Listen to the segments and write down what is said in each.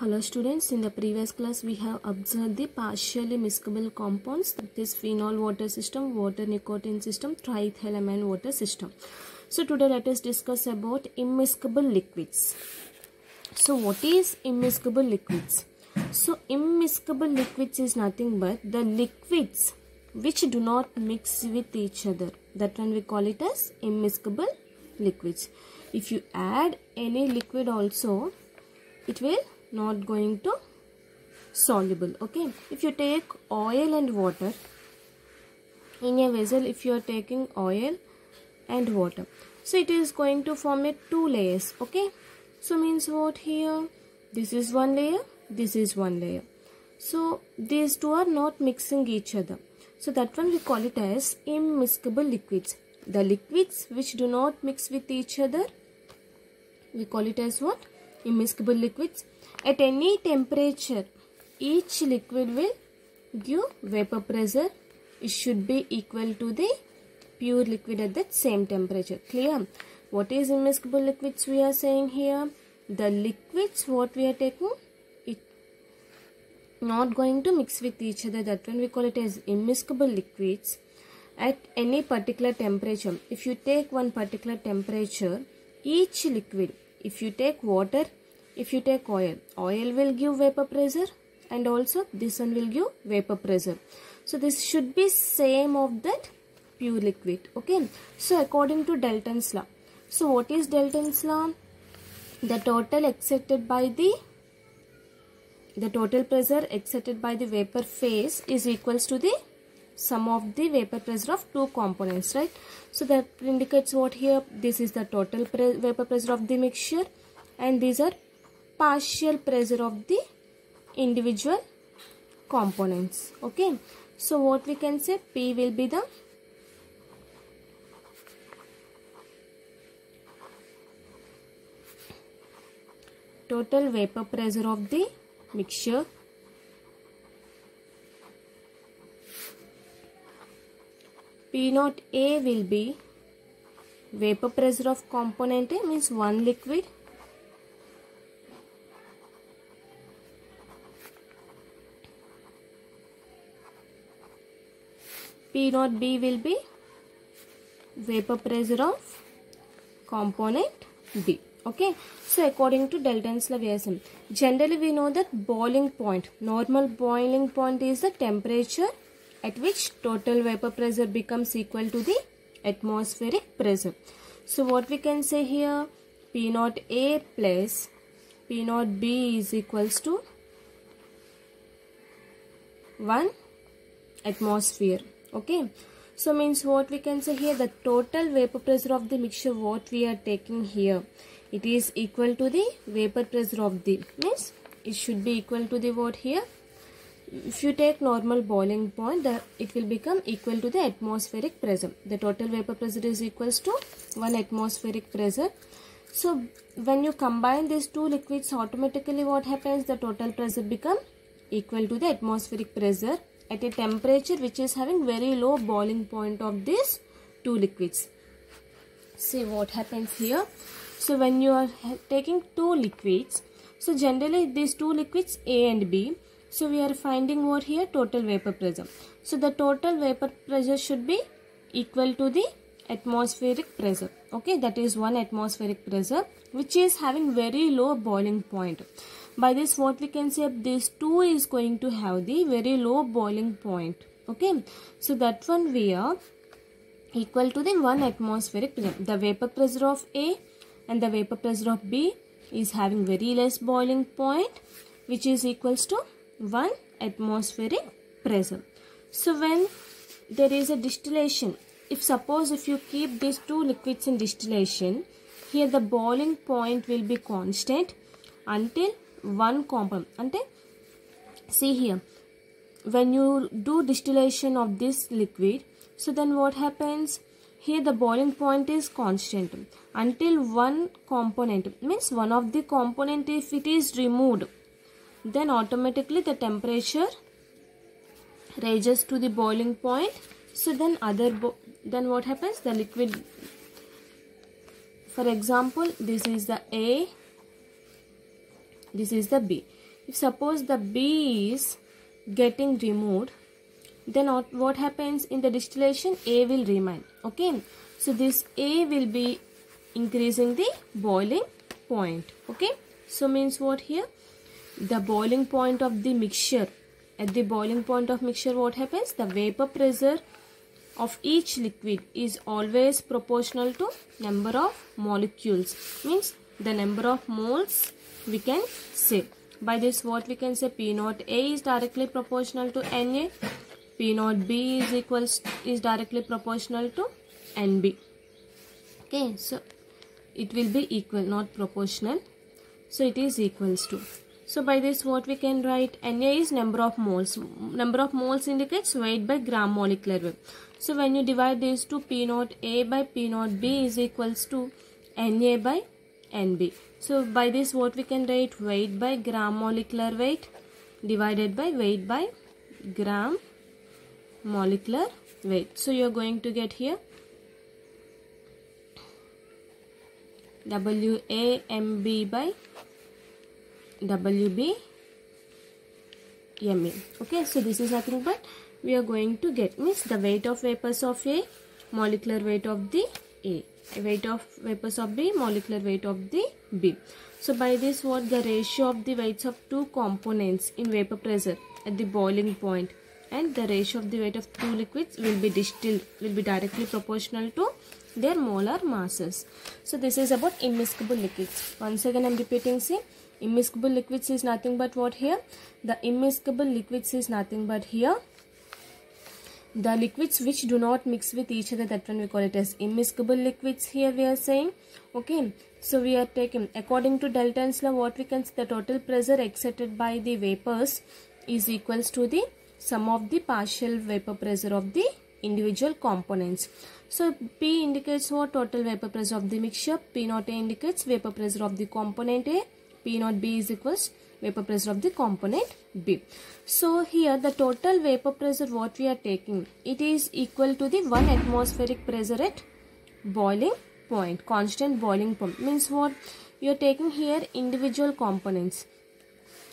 Hello students, in the previous class we have observed the partially miscible compounds that is phenol water system, water nicotine system, triethylamine water system. So today let us discuss about immiscible liquids. So what is immiscible liquids? So immiscible liquids is nothing but the liquids which do not mix with each other. That one we call it as immiscible liquids. If you add any liquid also, it will not going to soluble okay? If you take oil and water in a vessel if you are taking oil and water so it is going to form a two layers okay? So means what here? This is one layer this is one layer. So these two are not mixing each other. So that one we call it as immiscible liquids. The liquids which do not mix with each other we call it as what? Immiscible liquids at any temperature, each liquid will give vapor pressure. It should be equal to the pure liquid at that same temperature. Clear? What is immiscible liquids we are saying here? The liquids what we are taking, it not going to mix with each other. That when we call it as immiscible liquids at any particular temperature. If you take one particular temperature, each liquid, if you take water, if you take oil oil will give vapor pressure and also this one will give vapor pressure. So this should be same of that pure liquid okay? So according to dalton's law. So what is dalton's law? The total exerted by the the total pressure exerted by the vapor phase is equals to the sum of the vapor pressure of two components right? So that indicates what here? This is the total pre vapor pressure of the mixture and these are partial pressure of the individual components. Okay? So what we can say? P will be the total vapor pressure of the mixture. P naught A will be vapor pressure of component A means one liquid P naught B will be vapor pressure of component B. Okay. So according to Dalton's saying, generally we know that boiling point, normal boiling point is the temperature at which total vapor pressure becomes equal to the atmospheric pressure. So what we can say here, P naught A plus P naught B is equals to 1 atmosphere okay. So means what we can say here the total vapor pressure of the mixture what we are taking here it is equal to the vapor pressure of the means it should be equal to the what here? If you take normal boiling point the, it will become equal to the atmospheric pressure. The total vapor pressure is equals to 1 atmospheric pressure. So when you combine these two liquids automatically what happens? The total pressure become equal to the atmospheric pressure at a temperature which is having very low boiling point of these two liquids. See what happens here. So when you are taking two liquids, so generally these two liquids A and B, so we are finding what here total vapor pressure. So the total vapor pressure should be equal to the atmospheric pressure. Okay, that is one atmospheric pressure which is having very low boiling point by this what we can say this 2 is going to have the very low boiling point. Okay? So that one we are equal to the 1 atmospheric pressure. The vapor pressure of A and the vapor pressure of B is having very less boiling point which is equals to 1 atmospheric pressure. So when there is a distillation if suppose if you keep these two liquids in distillation here the boiling point will be constant until one compound. Ante see here. When you do distillation of this liquid so then what happens? Here the boiling point is constant until one component. Means one of the component if it is removed then automatically the temperature raises to the boiling point. So then other then what happens? The liquid for example this is the a this is the B. if suppose the B is getting removed then what happens in the distillation? A will remain. Okay? So this A will be increasing the boiling point. Okay? So means what here? The boiling point of the mixture. At the boiling point of mixture what happens? The vapor pressure of each liquid is always proportional to number of molecules. Means the number of moles we can say. By this what we can say P naught A is directly proportional to Na P naught B is equals is directly proportional to NB okay so it will be equal not proportional. So it is equals to. So by this what we can write? Na is number of moles. Number of moles indicates weight by gram molecular weight. So when you divide these two P naught A by P naught B is equals to Na by NB so by this what we can write? Weight by gram molecular weight divided by weight by gram molecular weight. So you are going to get here WAMB by WB. Okay, so this is nothing but we are going to get means the weight of vapors of A, molecular weight of the A, weight of vapors of B, molecular weight of the B. So by this what the ratio of the weights of two components in vapor pressure at the boiling point and the ratio of the weight of two liquids will be distilled will be directly proportional to their molar masses. So this is about immiscible liquids. Once again I am repeating see immiscible liquids is nothing but what here? The immiscible liquids is nothing but here the liquids which do not mix with each other that one we call it as immiscible liquids here we are saying. Okay. So we are taking according to Dalton's law what we can see the total pressure exerted by the vapors is equals to the sum of the partial vapor pressure of the individual components. So P indicates what? Total vapor pressure of the mixture, P naught A indicates vapor pressure of the component A, P naught B is equals vapor pressure of the component B. So here the total vapor pressure what we are taking, it is equal to the 1 atmospheric pressure at boiling point, constant boiling point. Means what? You are taking here individual components.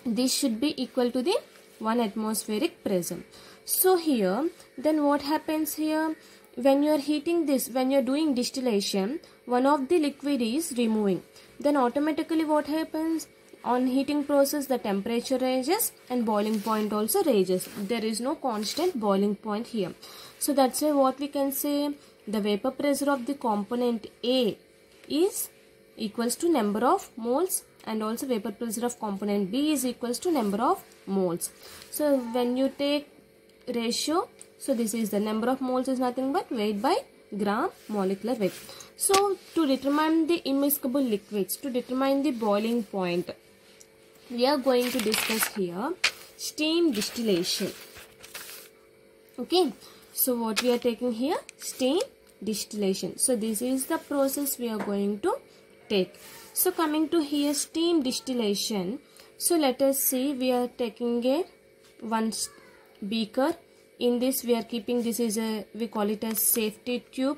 This should be equal to the 1 atmospheric pressure. So here, then what happens here? when you are heating this when you are doing distillation one of the liquid is removing then automatically what happens on heating process the temperature ranges and boiling point also ranges there is no constant boiling point here. So that's why what we can say the vapor pressure of the component a is equals to number of moles and also vapor pressure of component b is equals to number of moles. So when you take ratio so this is the number of moles is nothing but weight by gram molecular weight. So to determine the immiscible liquids, to determine the boiling point, we are going to discuss here steam distillation. Okay. So what we are taking here? Steam distillation. So this is the process we are going to take. So coming to here steam distillation. So let us see we are taking a one beaker in this we are keeping this is a we call it as safety tube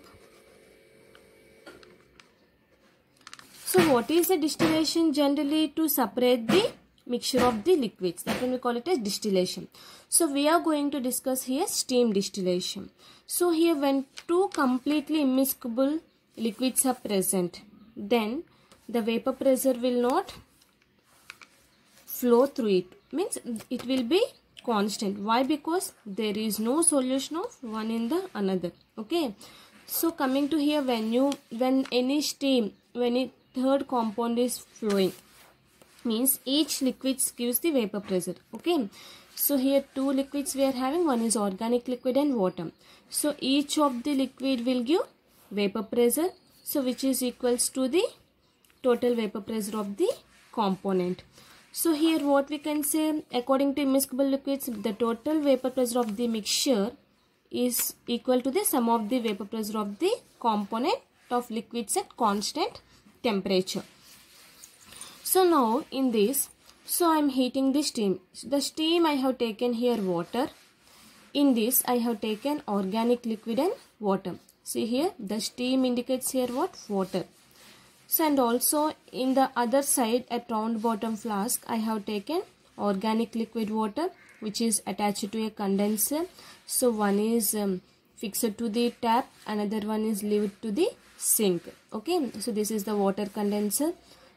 so what is the distillation generally to separate the mixture of the liquids. That when we call it as distillation. So we are going to discuss here steam distillation. So here when two completely immiscible liquids are present then the vapor pressure will not flow through it. Means it will be constant. Why? Because there is no solution of one in the another. Okay? So coming to here when you when any steam when a third compound is flowing means each liquid gives the vapor pressure okay? So here two liquids we are having one is organic liquid and water. So each of the liquid will give vapor pressure so which is equals to the total vapor pressure of the component. So here what we can say according to immiscible liquids the total vapor pressure of the mixture is equal to the sum of the vapor pressure of the component of liquids at constant temperature. So now in this so I am heating the steam. The steam I have taken here water. In this I have taken organic liquid and water. See here the steam indicates here what? Water. So and also in the other side at round bottom flask I have taken organic liquid water which is attached to a condenser so one is um, fixed to the tap another one is leave to the sink okay so this is the water condenser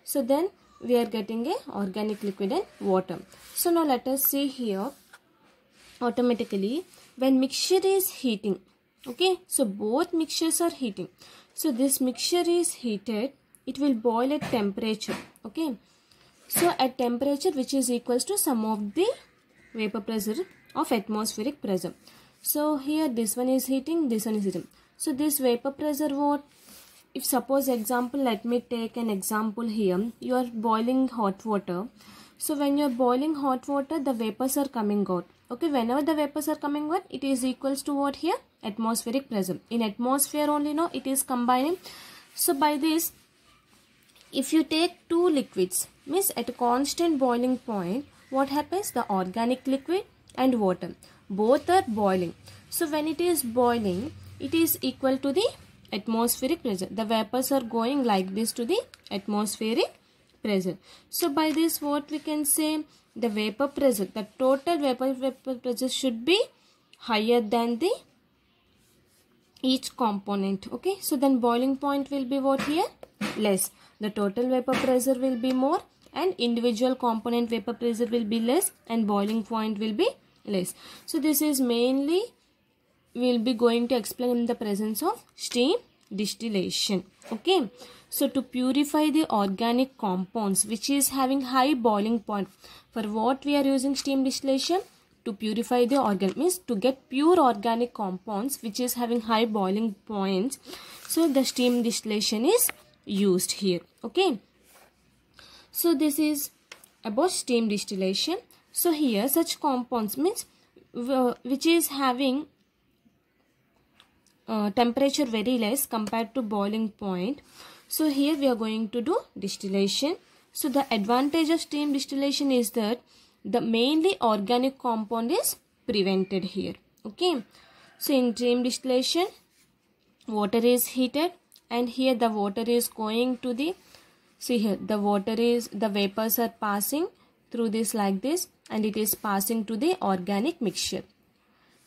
so then we are getting a organic liquid and water. So now let us see here automatically when mixture is heating. Okay so both mixtures are heating. So this mixture is heated it will boil at temperature. Okay so at temperature which is equals to sum of the vapor pressure of atmospheric pressure. So here this one is heating this one is heating. So this vapor pressure what if suppose example let me take an example here. You are boiling hot water. So when you are boiling hot water the vapors are coming out. Okay whenever the vapors are coming out it is equals to what here? Atmospheric pressure. In atmosphere only no it is combining. So by this if you take two liquids means at a constant boiling point what happens? The organic liquid and water both are boiling. So when it is boiling it is equal to the atmospheric pressure. The vapors are going like this to the atmospheric pressure. So by this what we can say? The vapor pressure. The total vapor, vapor pressure should be higher than the each component. Okay? So then boiling point will be what here? Less. The total vapor pressure will be more and individual component vapor pressure will be less and boiling point will be less. So this is mainly we will be going to explain in the presence of steam distillation. Okay? So to purify the organic compounds which is having high boiling point for what we are using steam distillation? To purify the organ means to get pure organic compounds which is having high boiling points. So the steam distillation is used here. Okay? So this is about steam distillation. So here such compounds means which is having uh, temperature very less compared to boiling point. So here we are going to do distillation. So the advantage of steam distillation is that the mainly organic compound is prevented here. Okay? So in steam distillation water is heated and here the water is going to the see here the water is the vapors are passing through this like this and it is passing to the organic mixture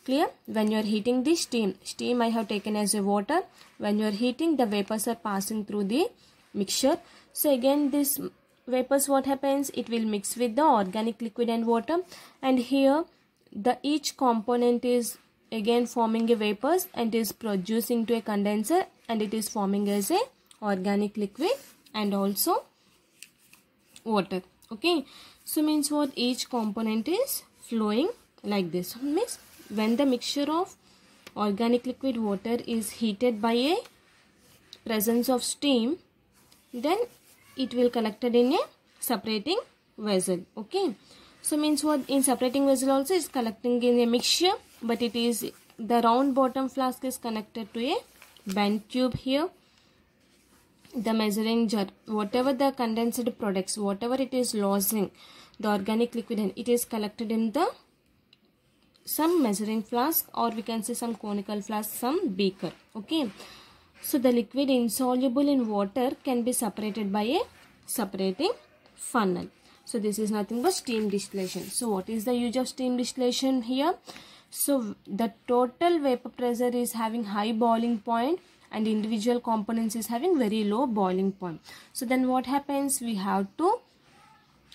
clear? When you are heating the steam steam i have taken as a water. When you are heating the vapors are passing through the mixture. So again this vapors what happens? It will mix with the organic liquid and water. And here the each component is again forming a vapors and is producing to a condenser and it is forming as a organic liquid and also water. Okay? So means what? Each component is flowing like this. Means when the mixture of organic liquid water is heated by a presence of steam then it will collected in a separating vessel okay? So means what in separating vessel also is collecting in a mixture but it is the round bottom flask is connected to a bent tube here. The measuring jar whatever the condensed products whatever it is losing the organic liquid and it is collected in the some measuring flask or we can say some conical flask some beaker okay so the liquid insoluble in water can be separated by a separating funnel. So this is nothing but steam distillation. So what is the use of steam distillation here? So the total vapor pressure is having high boiling point and individual components is having very low boiling point. So then what happens? We have to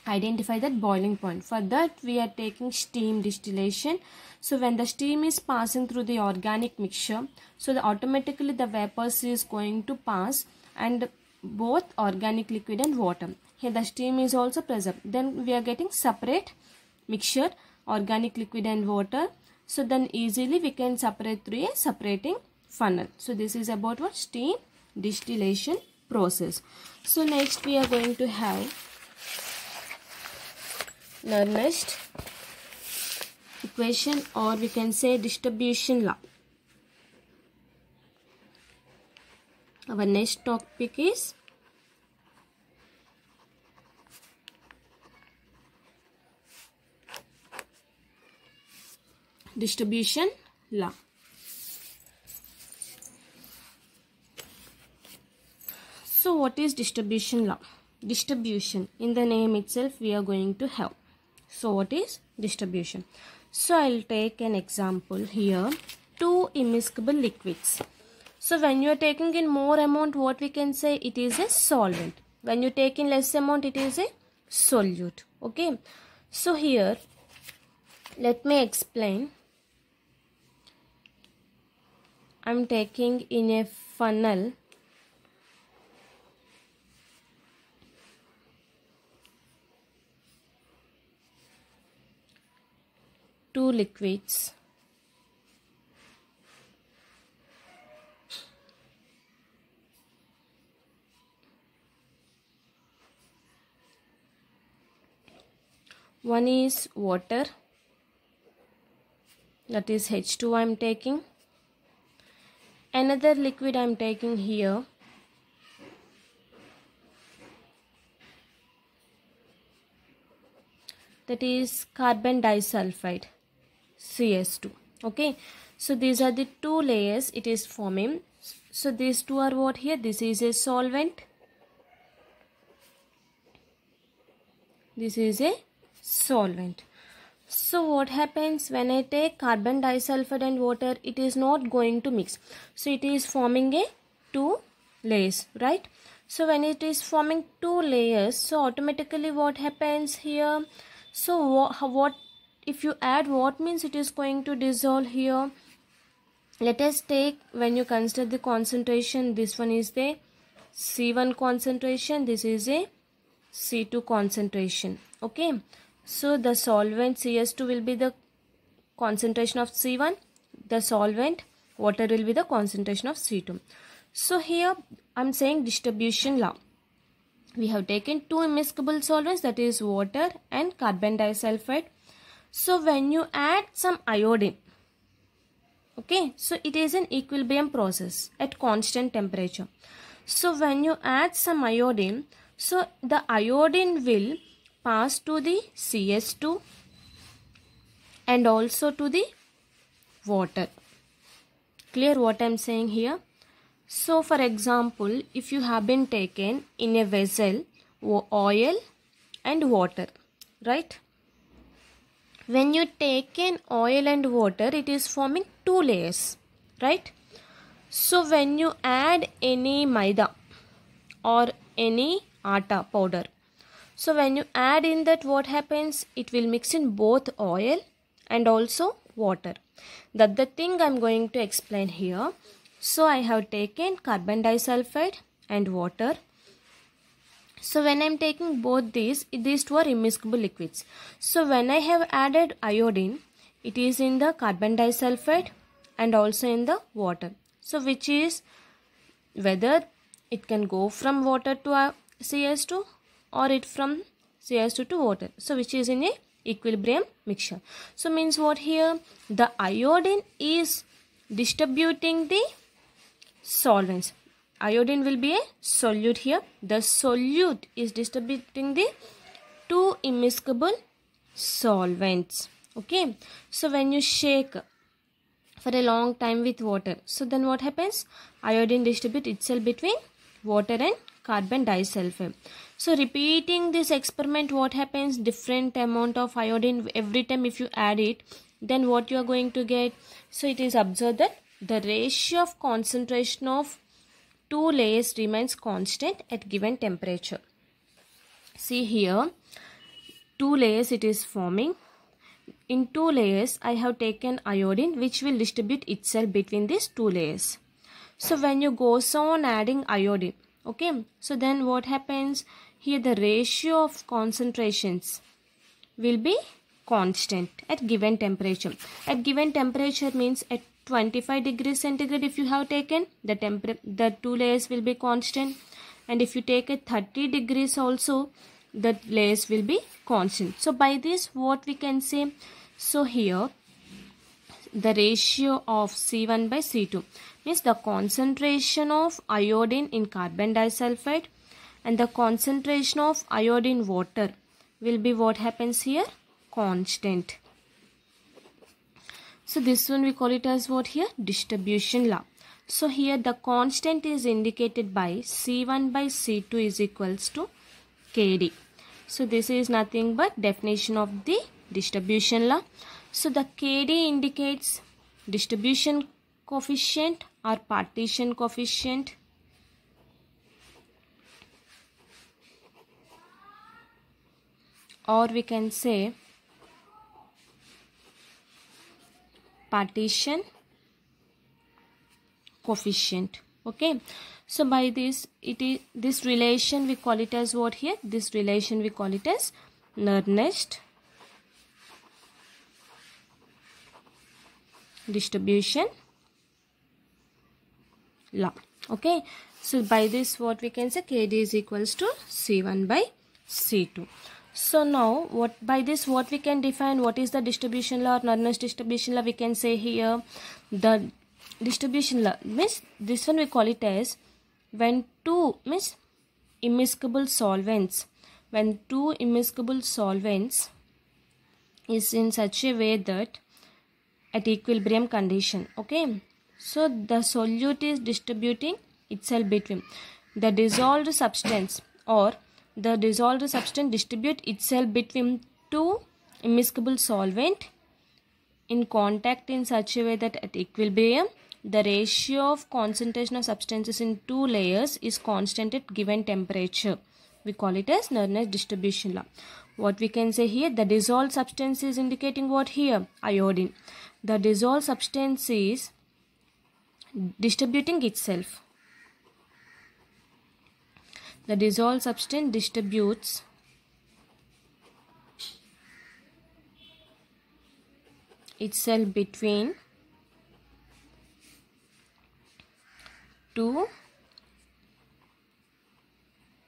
identify that boiling point. For that we are taking steam distillation. So when the steam is passing through the organic mixture, so the automatically the vapors is going to pass and both organic liquid and water. Here the steam is also present. Then we are getting separate mixture organic liquid and water. So then easily we can separate through a separating funnel. So this is about what steam distillation process. So next we are going to have Nernst equation or we can say distribution law. Our next topic is distribution law. So what is distribution law? Distribution in the name itself we are going to have So what is distribution? So I'll take an example here. Two immiscible liquids. So when you are taking in more amount, what we can say it is a solvent. When you take in less amount, it is a solute. Okay. So here, let me explain. I'm taking in a funnel two liquids. One is water. That is H2 I'm taking. Another liquid I'm taking here. That is carbon disulfide CS2 okay? So these are the two layers. It is forming. So these two are what here? This is a solvent. This is a solvent. So what happens when I take carbon disulfide and water? It is not going to mix. So it is forming a two layers right? So when it is forming two layers so automatically what happens here? So what, what if you add what means it is going to dissolve here let us take when you consider the concentration this one is the C1 concentration this is a C2 concentration okay? So the solvent CS2 will be the concentration of C1 the solvent water will be the concentration of C2 so here I'm saying distribution law. We have taken two immiscible solvents that is water and carbon disulfide so when you add some iodine okay so it is an equilibrium process at constant temperature. So when you add some iodine so the iodine will pass to the CS2 and also to the water. Clear what I'm saying here? So for example if you have been taken in a vessel oil and water right when you take in oil and water it is forming two layers right? So when you add any maida or any atta powder so when you add in that what happens? It will mix in both oil and also water. That the thing i'm going to explain here. So i have taken carbon disulfide and water so when I'm taking both these, these two are immiscible liquids. So when I have added iodine, it is in the carbon disulfide and also in the water. So which is whether it can go from water to uh, CS2 or it from CS2 to water. So which is in a equilibrium mixture. So means what here? The iodine is distributing the solvents iodine will be a solute here. The solute is distributing the two immiscible solvents. Okay. So when you shake for a long time with water, so then what happens? Iodine distribute itself between water and carbon disulfide. So repeating this experiment, what happens? Different amount of iodine every time if you add it, then what you are going to get? So it is observed that the ratio of concentration of two layers remains constant at given temperature. See here, two layers it is forming. In two layers, I have taken iodine which will distribute itself between these two layers. So when you go on adding iodine, okay, so then what happens? Here the ratio of concentrations will be constant at given temperature. At given temperature means at 25 degrees centigrade if you have taken the temperature the two layers will be constant. And if you take it 30 degrees also the layers will be constant. So by this what we can say? So here the ratio of C1 by C2 means the concentration of iodine in carbon disulfide and the concentration of iodine water will be what happens here? Constant so this one we call it as what here? Distribution law. So here the constant is indicated by C1 by C2 is equals to KD. So this is nothing but definition of the distribution law. So the KD indicates distribution coefficient or partition coefficient. Or we can say partition coefficient. Okay? So by this it is this relation we call it as what here? This relation we call it as Nernst distribution law. Okay? So by this what we can say kd is equals to c1 by c2 so now what by this what we can define what is the distribution law or Nernst distribution law we can say here the distribution law. Means this one we call it as when two means immiscible solvents when two immiscible solvents is in such a way that at equilibrium condition okay? So the solute is distributing itself between the dissolved substance or the dissolved substance distribute itself between two immiscible solvent in contact in such a way that at equilibrium the ratio of concentration of substances in two layers is constant at given temperature. We call it as Nernst distribution law. What we can say here the dissolved substance is indicating what here? Iodine. The dissolved substance is distributing itself the dissolved substance distributes itself between two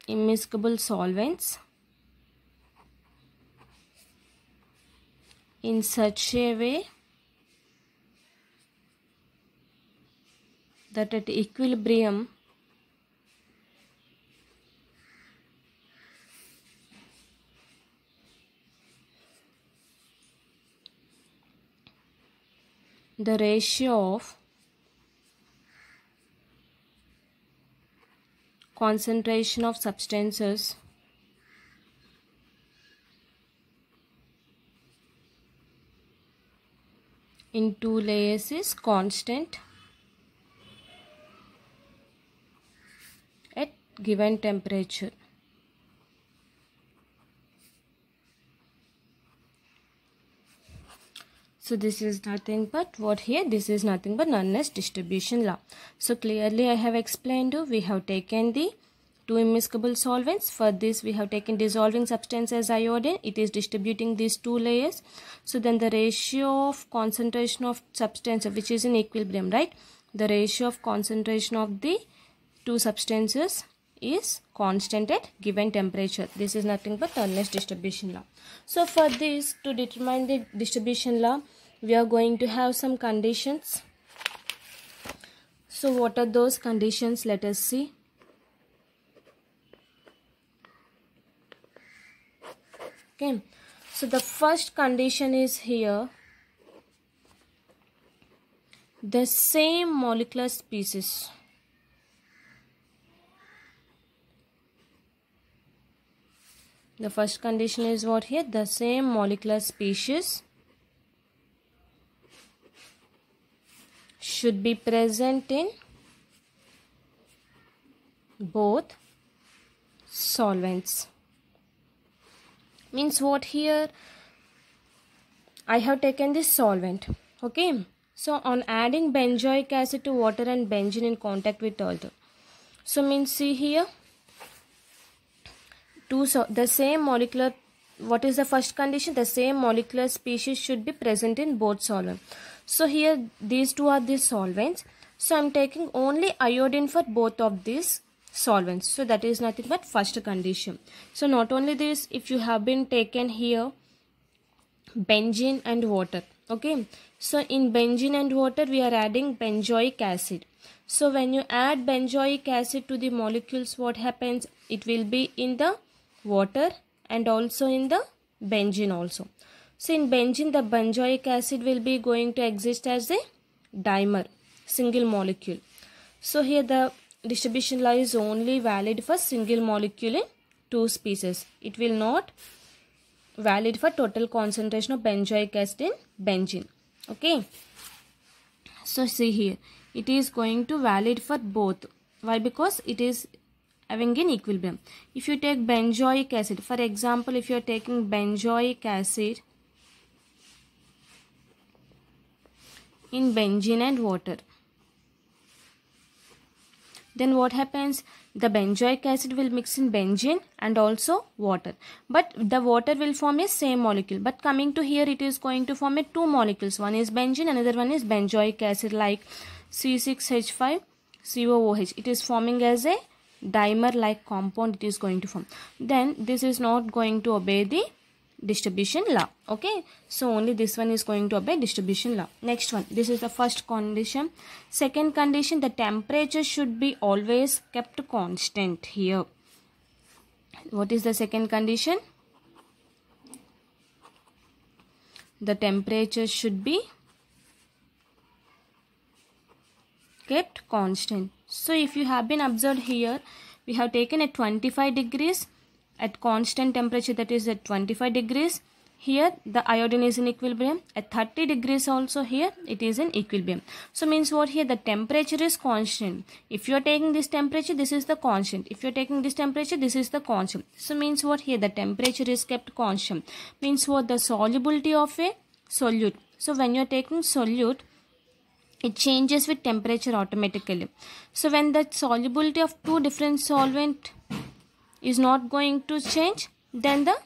immiscible solvents in such a way that at equilibrium the ratio of concentration of substances in two layers is constant at given temperature. So this is nothing but what here this is nothing but Nernst distribution law. So clearly I have explained you we have taken the two immiscible solvents. For this we have taken dissolving substance as iodine. It is distributing these two layers. So then the ratio of concentration of substance which is in equilibrium right. The ratio of concentration of the two substances is constant at given temperature. This is nothing but Nernst distribution law. So for this to determine the distribution law we are going to have some conditions. So what are those conditions? Let us see. Okay. So the first condition is here. The same molecular species The first condition is what here? The same molecular species should be present in both solvents. Means what here? I have taken this solvent. Okay. So on adding benzoic acid to water and benzene in contact with other. So means see here two so the same molecular what is the first condition the same molecular species should be present in both solvent so here these two are the solvents. So i'm taking only iodine for both of these solvents. So that is nothing but first condition. So not only this if you have been taken here benzene and water okay? So in benzene and water we are adding benzoic acid. So when you add benzoic acid to the molecules what happens? It will be in the water and also in the benzene also. So in benzene the benzoic acid will be going to exist as a dimer single molecule. So here the distribution law is only valid for single molecule in two species. It will not valid for total concentration of benzoic acid in benzene. Okay? So see here. It is going to valid for both. Why? Because it is having an equilibrium. If you take benzoic acid for example if you are taking benzoic acid in benzene and water. Then what happens? The benzoic acid will mix in benzene and also water. But the water will form a same molecule. But coming to here it is going to form a two molecules. One is benzene another one is benzoic acid like C6H5 COOH it is forming as a dimer like compound. It is going to form. Then this is not going to obey the distribution law okay? So only this one is going to obey distribution law. Next one this is the first condition. Second condition the temperature should be always kept constant here. What is the second condition? The temperature should be kept constant. So if you have been observed here we have taken a 25 degrees at constant temperature that is at 25 degrees. Here the iodine is in equilibrium. At 30 degrees also here it is in equilibrium. So means what here? The temperature is constant. If you are taking this temperature this is the constant. If you are taking this temperature this is the constant. So means what here? The temperature is kept constant. Means what? The solubility of a solute. So when you are taking solute it changes with temperature automatically. So when the solubility of two different solvent is not going to change then the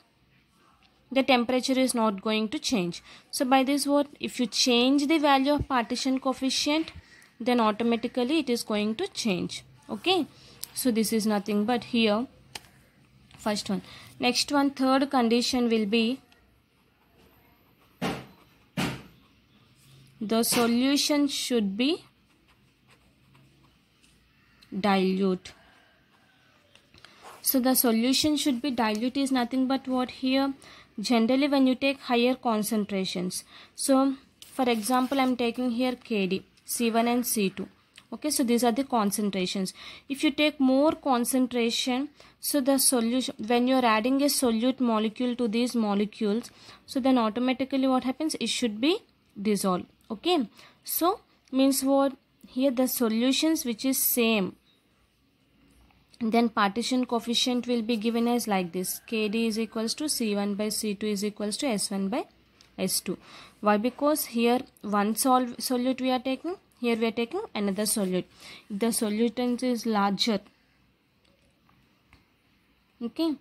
the temperature is not going to change. So by this what if you change the value of partition coefficient then automatically it is going to change. Okay? So this is nothing but here. First one. Next one third condition will be the solution should be dilute so the solution should be dilute is nothing but what here generally when you take higher concentrations. So for example I'm taking here KD, C1 and C2. Okay, so these are the concentrations. If you take more concentration, so the solution, when you're adding a solute molecule to these molecules, so then automatically what happens? It should be dissolved. Okay, so means what? Here the solutions which is same then partition coefficient will be given as like this. Kd is equals to c1 by c2 is equals to s1 by s2 why? Because here one sol solute we are taking here we are taking another solute. The solutants is larger. Okay.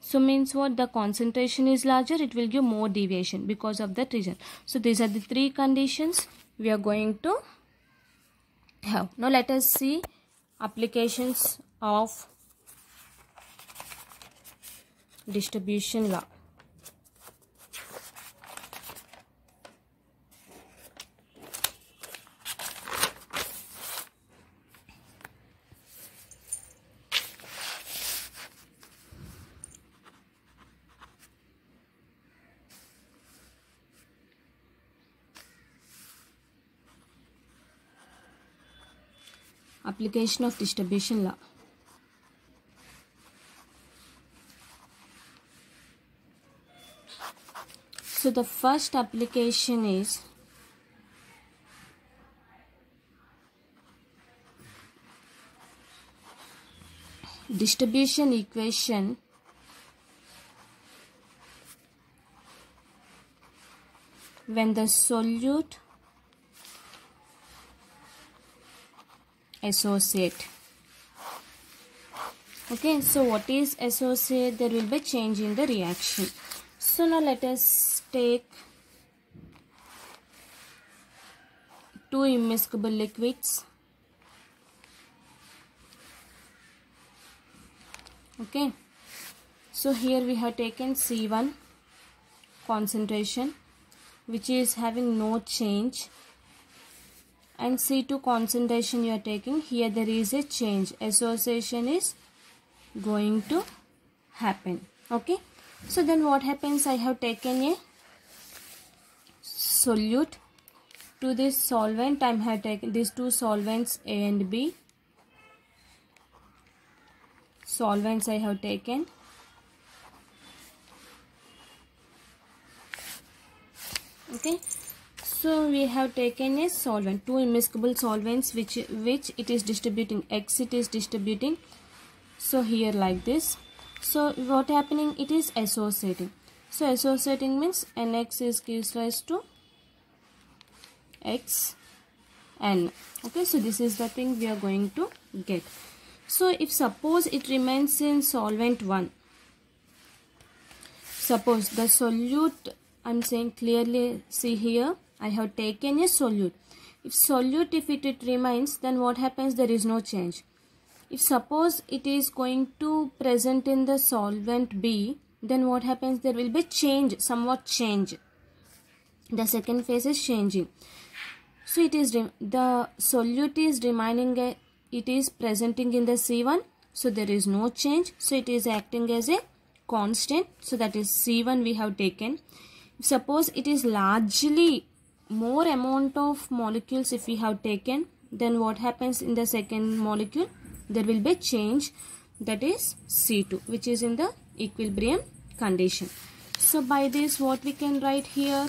So means what? The concentration is larger it will give more deviation because of that reason. So these are the three conditions we are going to have. Now let us see applications of distribution law application of distribution law. So the first application is distribution equation when the solute associate. Okay so what is associate? There will be change in the reaction. So now let us take two immiscible liquids. Okay so here we have taken C1 concentration which is having no change and C2 concentration you are taking. Here there is a change. Association is going to happen. Okay? So then what happens? I have taken a solute to this solvent. I have taken these two solvents A and B. Solvents I have taken. Okay so we have taken a solvent two immiscible solvents which which it is distributing x it is distributing. So here like this. So what happening? It is associating. So associating means nx is gives rise to x n. Okay so this is the thing we are going to get. So if suppose it remains in solvent 1 suppose the solute i'm saying clearly see here i have taken a solute. If solute if it, it remains then what happens? There is no change. If suppose it is going to present in the solvent b then what happens? There will be change somewhat change. The second phase is changing. So it is the solute is remaining it is presenting in the C1 so there is no change. So it is acting as a constant. So that is C1 we have taken. Suppose it is largely more amount of molecules if we have taken then what happens in the second molecule there will be change that is C2 which is in the equilibrium condition so by this what we can write here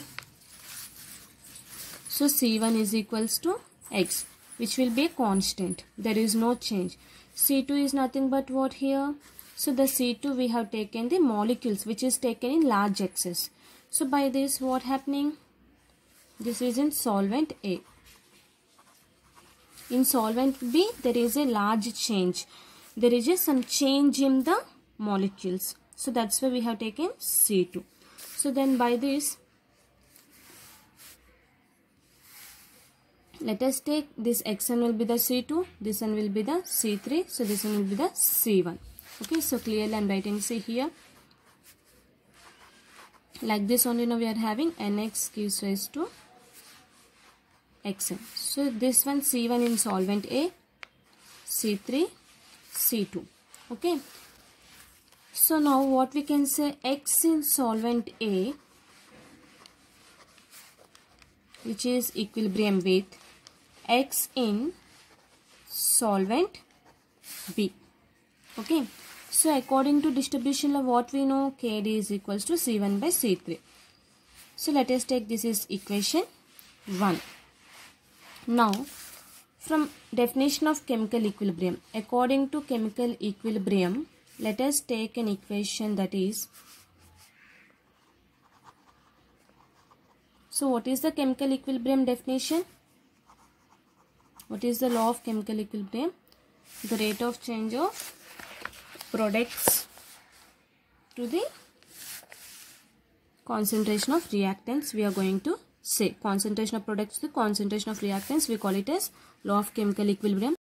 so C1 is equals to X which will be a constant. There is no change. C2 is nothing but what here? So the C2 we have taken the molecules which is taken in large excess. So by this what happening? This is in solvent A. In solvent B there is a large change. There is some change in the molecules. So that's why we have taken C2. So then by this let us take this xn will be the c2 this one will be the c3 so this one will be the c1 okay so clearly i'm writing c here like this only now we are having nx gives rise to xn so this one c1 in solvent a c3 c2 okay so now what we can say x in solvent a which is equilibrium with X in solvent B. Okay. So according to distribution law what we know KD is equals to C1 by C3. So let us take this is equation 1. Now from definition of chemical equilibrium according to chemical equilibrium let us take an equation that is so what is the chemical equilibrium definition what is the law of chemical equilibrium? The rate of change of products to the concentration of reactants we are going to say concentration of products to concentration of reactants we call it as law of chemical equilibrium